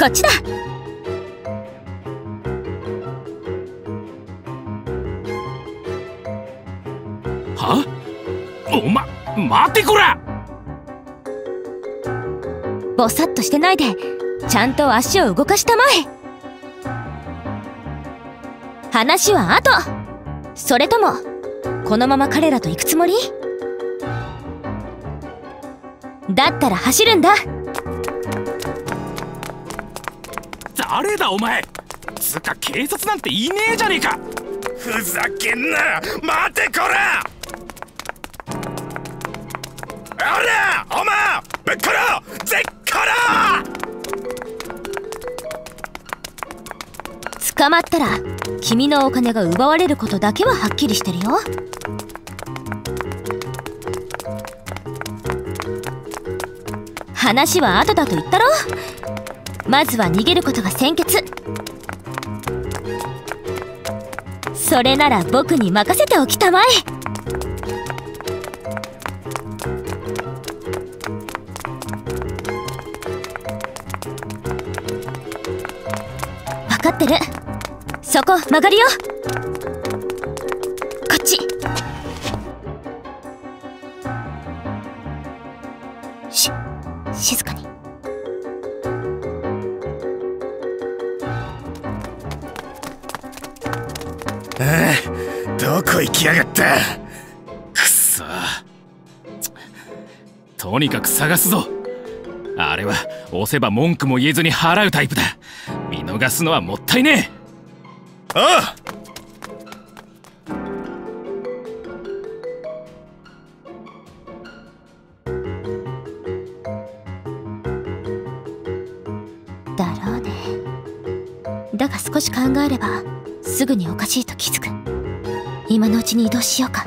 こっちだ。は？おま待てこら！ぼさっとしてないで。ちゃんと足を動かしたまえ。話は後それともこのまま彼らと行くつもり？だったら走るんだ誰だお前。つか警察なんていねえじゃねえか。ふざけんな。待てこら。あらお前ぶっ殺絶殺捕まったら君のお金が奪われることだけははっきりしてるよ。話は後だと言ったろ。まずは逃げることが先決。それなら僕に任せておきたまえ。分かってる。そこ曲がるよ。こっち。し静かに。どこ行きやがったくそ。とにかく探すぞ。あれは押せば文句も言えずに払うタイプだ。見逃すのはもったいねえ。ああ。だろうね。だが少し考えればすぐにおかしいと気づく。今のうちに移動しようか。